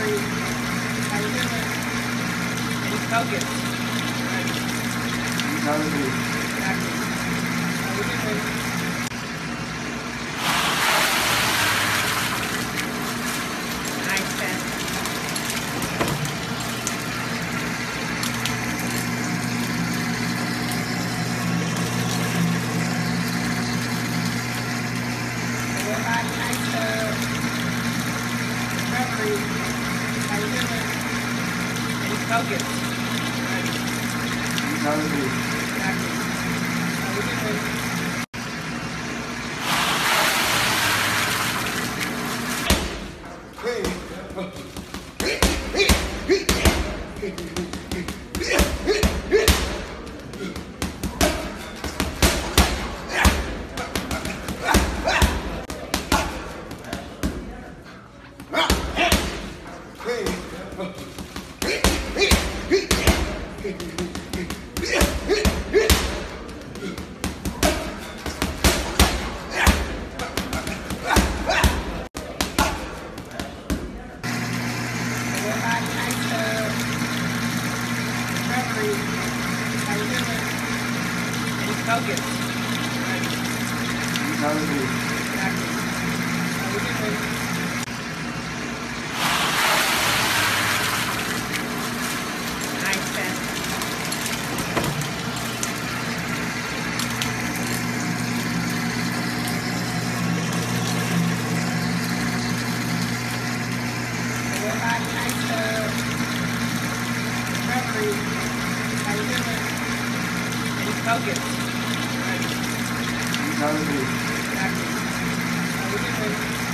Jeffrey. You Exactly. Focused. Hallelujah. Recovery. How you Calgary. Calgary. Exactly.